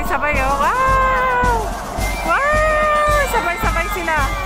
sabay-sabay oh. Wow! Wow! Sabay-sabay sila.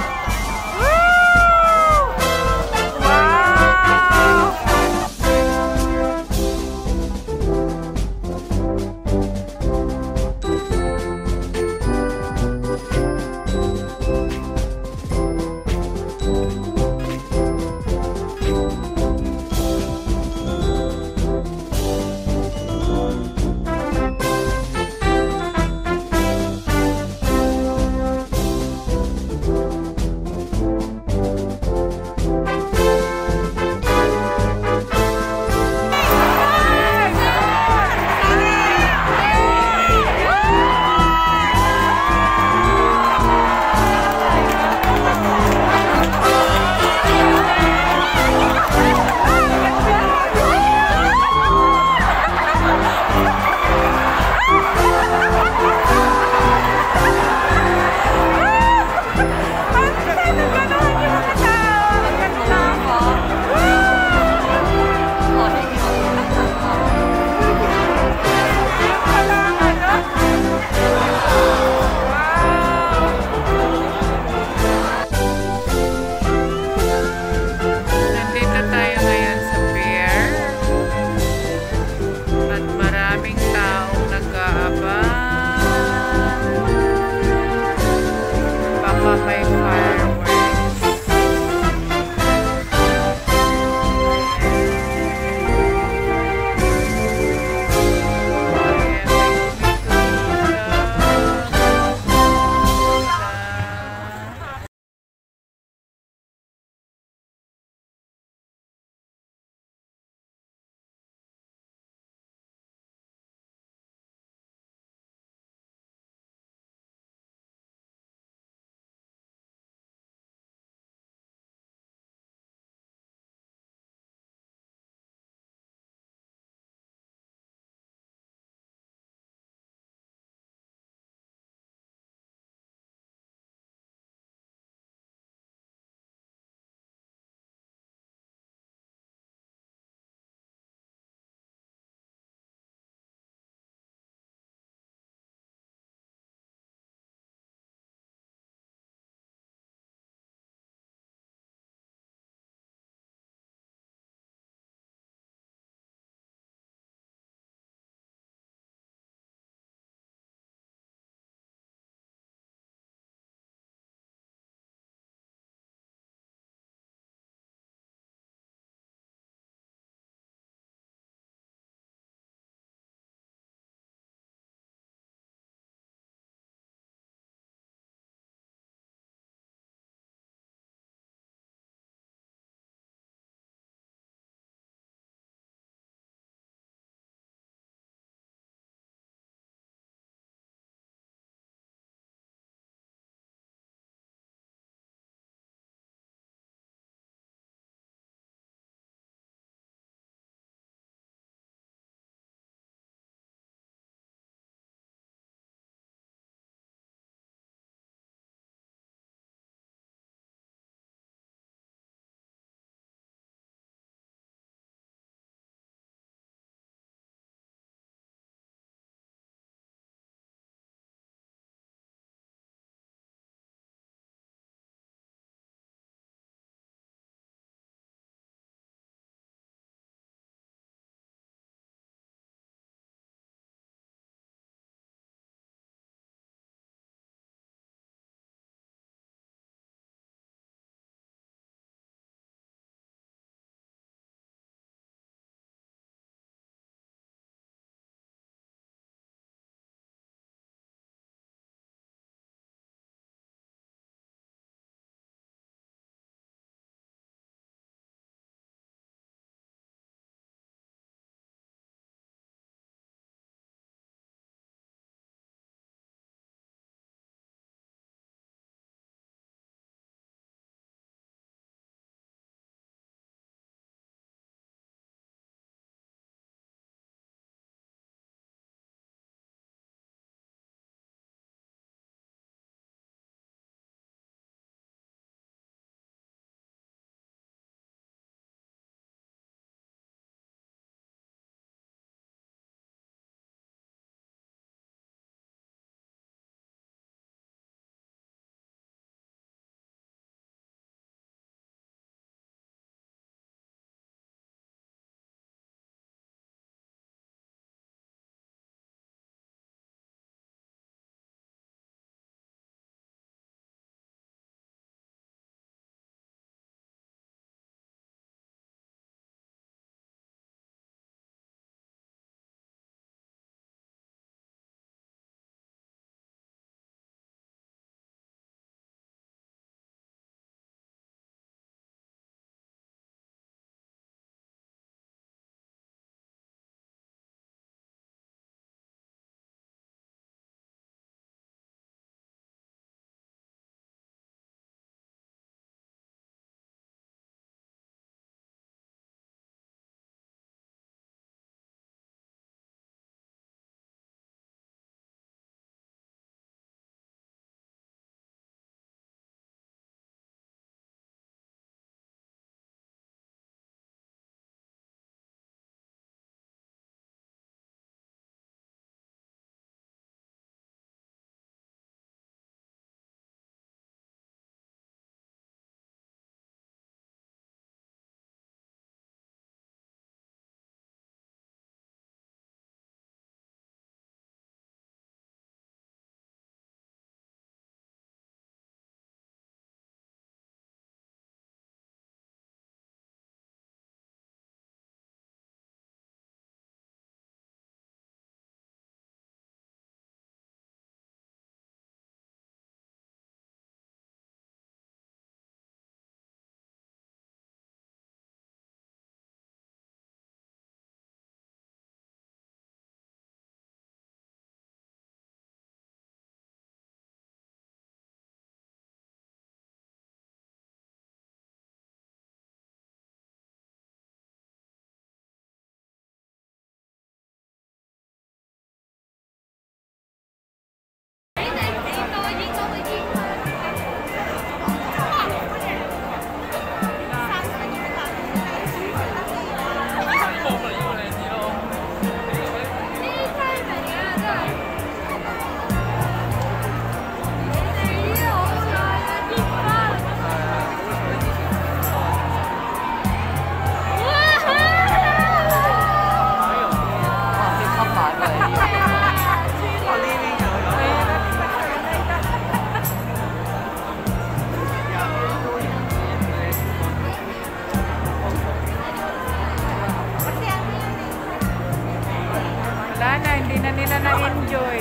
na-enjoy.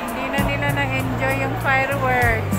Hindi na nila na-enjoy yung fireworks.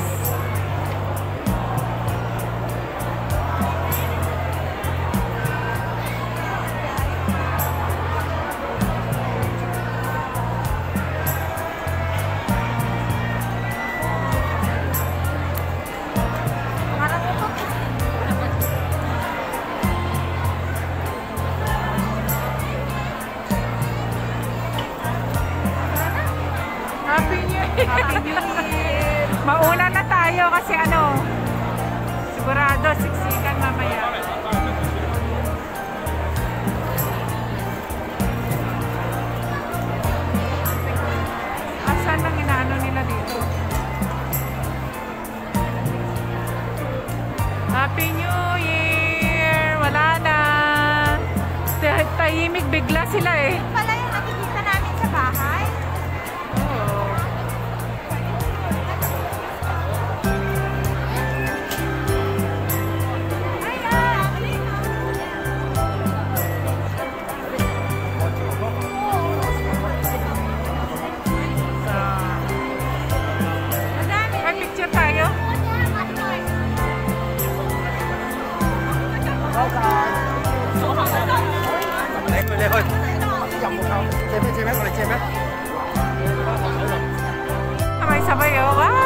Savayola.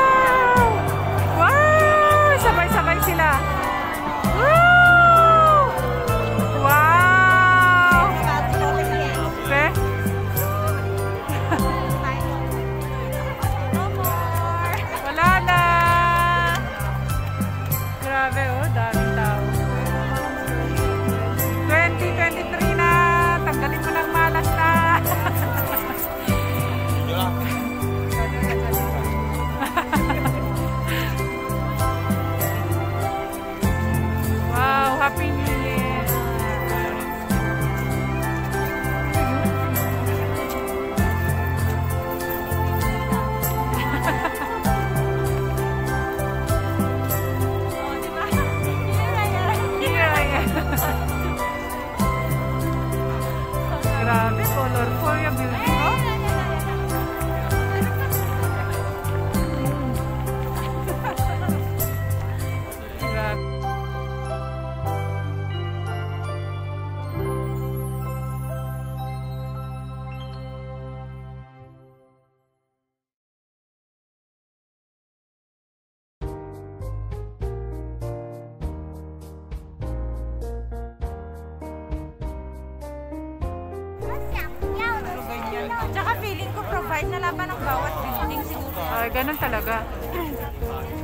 feeling ko provide na laban ng bawat building siguro. Ay, ganun talaga.